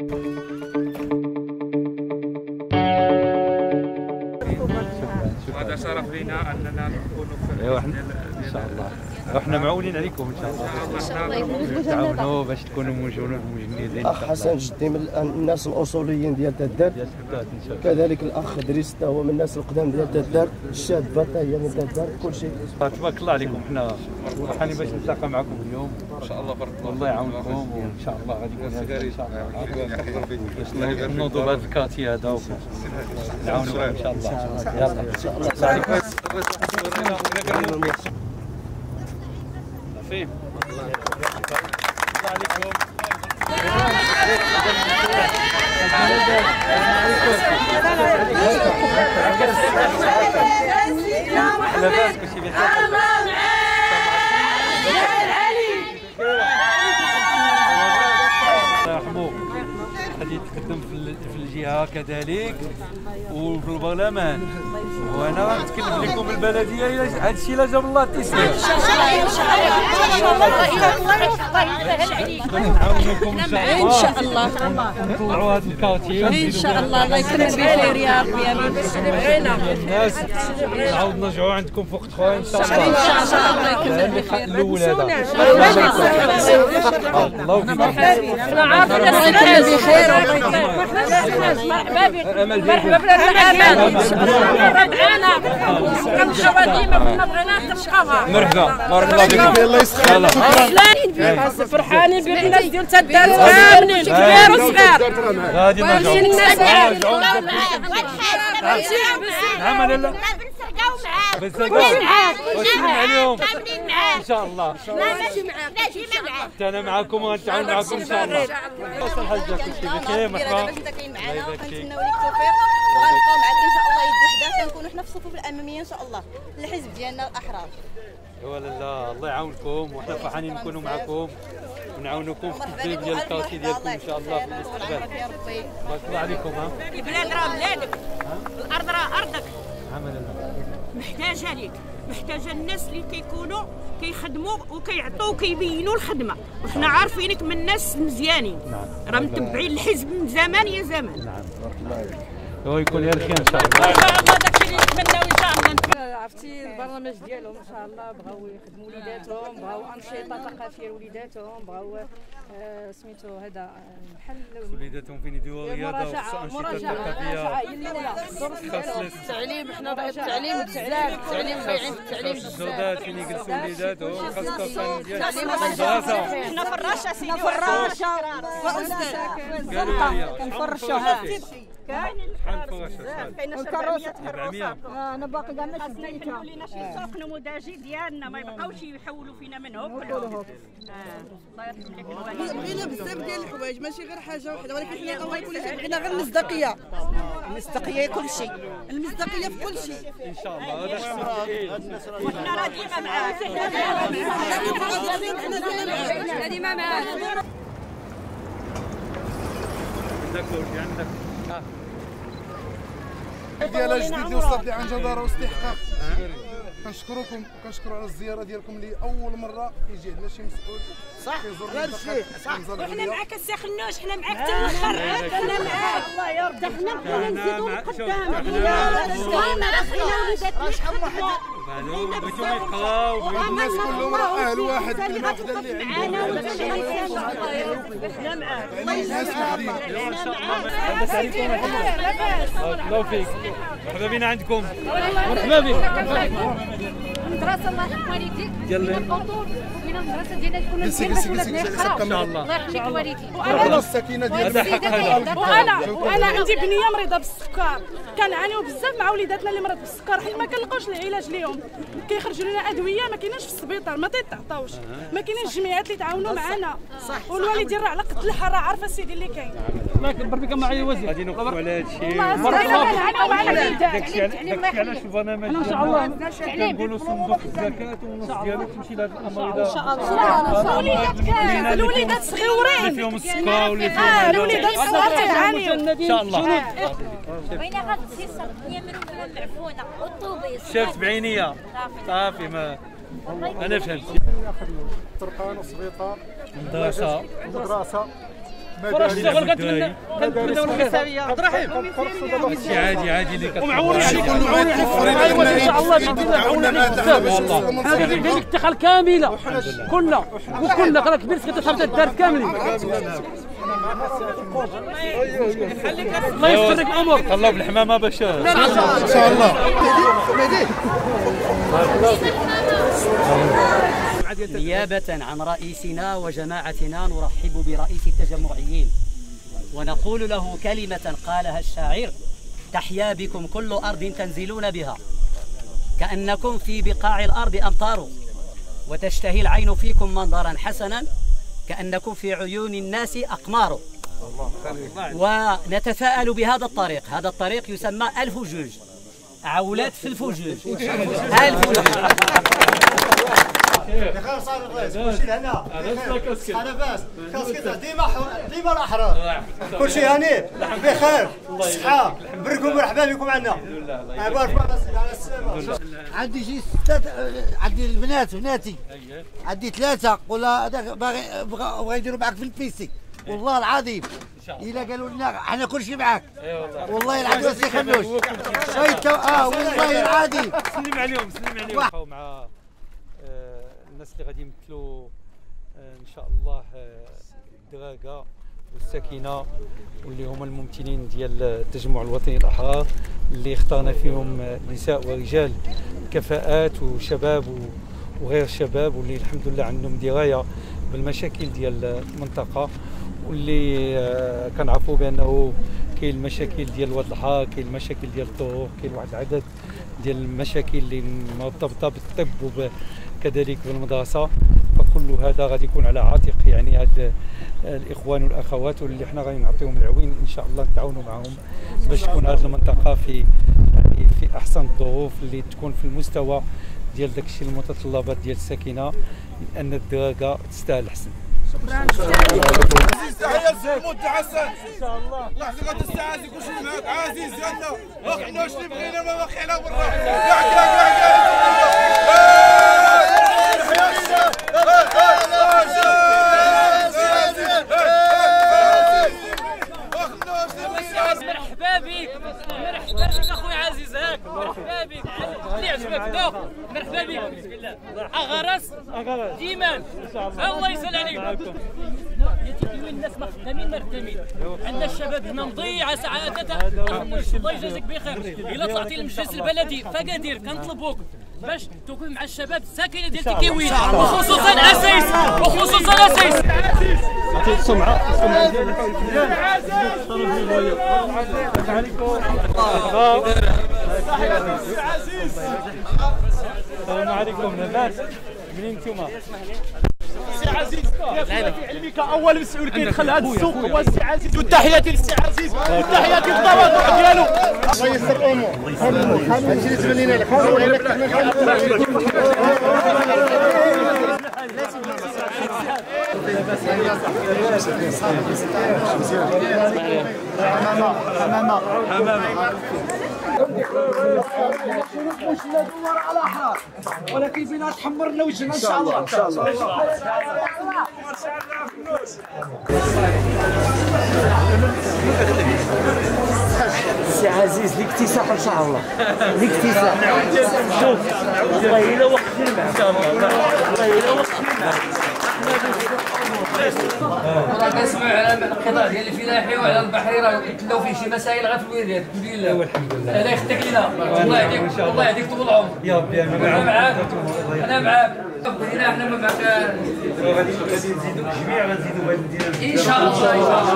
Música شرف لنا اننا نكون في ايوا إحنا ان شاء الله إحنا معولين عليكم ان شاء الله تعاونوا باش تكونوا موجودين مجندين الاخ حسن جدي من الناس الاصوليين ديال ان شاء الله كذلك الاخ دريس حتى هو من الناس القدام ديال ددار الشاب حتى هي من ددار كل شيء تبارك الله عليكم إحنا فرحانين باش نلتقى معكم اليوم ان شاء الله بارك الله والله يعاونكم وان شاء الله غادي يكون هذا ان شاء الله نوضوا بهذا الكاتي هذا ونعاونوا ان شاء الله يلا ان شاء الله الله عليكم الله يرحمه غادي يتقدم في ال- في الجهه كذلك وفي البرلمان وأنا غنتكلم لكم البلديه هذا الشيء لا جاب الله التسليم نعاونكم ان شاء الله ان شاء الله نطلعوا هذا الكارتي ان شاء الله الله يكرمك بخير يا ربي يا ربي الناس نعاود نرجعوا عندكم في وقت خويا ان شاء ان الله شاء الله الله يكرمك بخير الأول هذا الله يفيك الله يكرمك بخير مرحبا مرحبا بنا معانا كنبقاو ديما كنا بغينا تبقاوها مرحبا الله فيكم الله يسخر فرحانين بك الناس ديال تدار امنين كبير وصغار غادي نرجعوا الناس نرجعوا نعم ولا لا بنسرقوا معاك بنسرقوا معاك واسمع عليهم معاك إن شاء الله. ماشي معاك ماشي معاك حتى أنا معكم وغنتعاون معكم إن شاء الله. وصل حاجة كل شيء بخير مرحبا. متذكرين الله معنا. وكنتمنوا لك التوفيق. وغنبقاو معك إن شاء الله يد وحده كنكونوا حنا في الصفوف الأمامية إن شاء الله. الحزب ديالنا الأحرار. ولا لا الله يعاونكم. وحنا فرحانين نكونوا معكم. ونعاونكم في التدريب ديال الكارتي ديالكم إن شاء الله في المستقبل. بارك الله عليكم ها. البلاد راه بلادك. الأرض راه أرضك. ولا لا محتاجه ليك محتاجة الناس اللي كيكونوا كيخدموا وكيعطوا وكيبينوا الخدمة. وحنا عارفينك من الناس مزيانين. نعم. راه متبعين الحزب من زمان يا زمان. نعم. بارك الله عليك هو يكون غير خير ان شاء الله داكشي اللي نتمناو ان شاء الله عرفتي البرنامج ديالهم ان شاء الله بغاو يخدموا وليداتهم بغاو انشطه ثقافيه لوليداتهم بغاو سميتو هذا بحال وليداتهم فين يديروا رياضه مراجعه هي التعليم حنا التعليم التعليم ضايعين في التعليم الزودات فين يجلسوا وليداتهم خاص ديال التعليم المدرسة حنا في الرشه سيدي في الرشه قالوا لي كنفرشوها كاين شحال كاينة والكروسه 400 أنا باقي كاع ما خاصنا يحلوا لنا شي سوق نموذجي ديالنا ما يبقاوش يحولوا فينا منهم كلهم آه. الله يرحم لك الوالد بغينا بزاف ديال الحوايج ماشي غير حاجة وحده ولكن حنا اول كل شيء بغينا غير المصداقيه المصداقيه كل شيء المصداقيه في كل شيء ان شاء الله وحنا راه ديما معاك ديما معاك عندك عندك ديالها جديد اللي وصلت لي عن جدارة واستحقاق. كنشكركم كنشكروا على الزيارة ديالكم اللي أول مرة كيجي عندنا شي مسؤول. صح. كيزور المنطقة صح. وحنا معاك السي خنوش حنا معاك حتى الآخر حنا معاك. الله يرضى. حنا بغينا نزيدوا نقدام قالوا بغيتو يقراو بغيتو الناس كلهم راه أهل واحد كلمه وحده اللي معانا عندهم حنا معاك. الله بارك الله. فيك مرحبا بنا عندكم. مرحبا بك المدرسة الله يرحم والديك المدرسة ديالنا تكون مزيان باش ولادنا إن شاء الله. الله والديك السكينة وأنا وأنا عندي بنية مريضة بالسكر. كنعانيو بزاف مع وليداتنا اللي مرض بالسكر. حيت ما كنلقاوش العلاج ليهم كيخرجوا لنا أدوية ما كايناش في السبيطار. ما تيتعطاوش. ما كاينينش جمعيات اللي تعاونوا معنا والوالدين راه على قد الحال راه عارفة سيدي اللي كاين. الله يكبر بك معايا وزير. غادي نوقفوا على هذا الشيء الوليدات. داكشي علاش داكشي علاش البرنامج إن شاء الله. كنقولوا صندوق الزكاه والنص ديالو تمشي لهاد الامراض إن شاء الوليدات كامل الوليدات اللي صغيورين فيهم السكر واللي فيهم آه هذا. الوليدات صغار تيعانيو إن شاء الله. بغينا غادي تصير صغيره مرونه معفونه شافت بعينيا. صافي. ما أنا فهمت. طرقان وسبيطار مدرسة. مدرسة. فراش الشغل كنتمنى كنتمنى الخير عبد الرحيم عادي عادي اللي ومعورين عليك معورين عليك ايوا إن شاء الله الله. معورين عليك بزاف والله. حنا لك الثقه الكامله كلنا. وكلنا راه كبير سكت تحرك الدار كاملين الله يستر لك الأمور طلعوا بالحمامه باش إن شاء الله. نيابة عن رئيسنا وجماعتنا نرحب برئيس التجمعيين. ونقول له كلمة قالها الشاعر تحيا بكم كل أرض تنزلون بها. كأنكم في بقاع الأرض أمطار. وتشتهي العين فيكم منظرا حسنا كأنكم في عيون الناس أقمار. ونتفاءل بهذا الطريق. هذا الطريق يسمى الفجوج عولات في الفجوج. الفجوج بخير صار الرئيس كلشي لهنا أنا باس. كاسكيت ديما ديما الأحرار. كلشي هاني. بخير. صحة. بركم مرحبا بكم عندنا. الله على السلامة عندي شي ستة عندي البنات بناتي. عندي ثلاثة. ولا هذاك باغي بغا يديروا معاك في البيسي والله العظيم. إلا قالوا لنا إحنا كل شيء معاك والله. العظيم ما سيخلوش شيت آه والله العظيم. سلم عليهم سلم عليهم. مع الناس اللي غادي يمثلوا آه، إن شاء الله آه، الدراقه والسكينة واللي هما الممثلين ديال التجمع الوطني الأحرار اللي اختارنا فيهم آه، نساء ورجال كفاءات وشباب وغير شباب واللي الحمد لله عندهم دراية بالمشاكل ديال المنطقة واللي كنعرفوا بأنه كاين المشاكل ديال واد الحار كاين المشاكل ديال الطرق كاين واحد العدد ديال المشاكل اللي مرتبطة بالطب وكذلك بالمدرسة فكل هذا غادي يكون على عاتق يعني هاد الإخوان والأخوات واللي حنا غادي نعطيهم العوين إن شاء الله نتعاونوا معهم باش تكون هذه المنطقة في يعني في أحسن الظروف اللي تكون في المستوى ديال داك الشيء المتطلبات ديال السكينه لأن الدراجة تستاهل أحسن. عزيز تحية لسلمون تحسن ان شاء الله لحظة غادي تستعازي كلشي معاك عزيز ديالنا ما واش اللي بغينا ما باقي على برا كاع كاع كاع مرحبا بك مرحبا بك اخويا عزيز هاك مرحبا بك اللي عجبك دوق مرحبا بك. بسم الله أغرس. ديمان الله يسهل عليك. وين الناس ما خدامين ما عندنا الشباب هنا مضيعة سعادتها الله يجازيك بخير. إلا طلعتي للمجلس البلدي فقادير كنطلبوك باش تكون مع الشباب الساكنه ديال تكيوين وخصوصا أسيس. وخصوصا أسيس. السمعه السلام عليكم لاباس منين نتوما سي عزيز. في علمك اول مسؤول كيدخل هذا السوق هو السي عزيز والتحيات للسي عزيز والتحيات للتواضع ديالو الله ييسر الأمور هادشي اللي تبنينا لك حمامة ولكن بنا تحمرنا وجهنا إن شاء الله. ان شاء الله سي عزيز الاكتساح ان شاء الله الاكتساح شوف والله الا وقت الماء ان شاء الله والله الا وقت راه كنسمعوا على القضاء ديال الفلاحي وعلى البحري راه يتلاو فيه شي مسائل غير في الولايات الحمد لله. والحمد لله. الله يخليك لنا. الله يعطيك الله. يعطيك طول العمر. يا ربي أنا معاك. أنا معاك. هنا إحنا ما معاك. غادي نزيدوا الجميع غنزيدوا بهذه المدينة. إن شاء الله إن شاء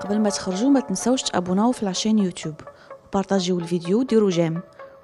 قبل ما تخرجوا ما تنساوش تابونّاو في la chaîne YouTube. و partagi يو الفيديو وديروا j'aime.